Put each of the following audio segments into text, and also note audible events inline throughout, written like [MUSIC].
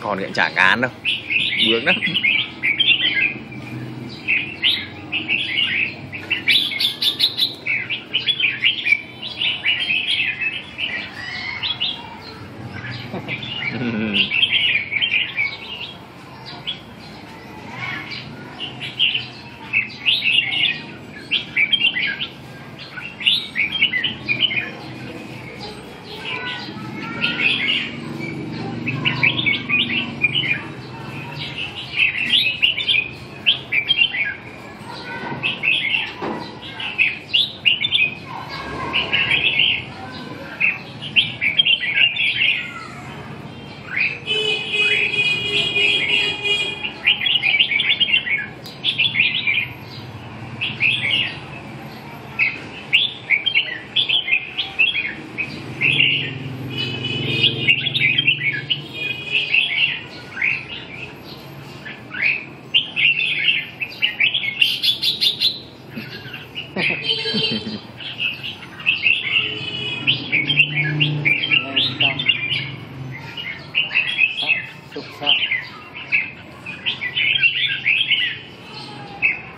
còn hiện chả ngán đâu bướng lắm Mm-hmm. [LAUGHS]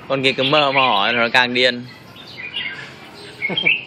con kia cứ mơ mỏ nó càng điên. [LAUGHS]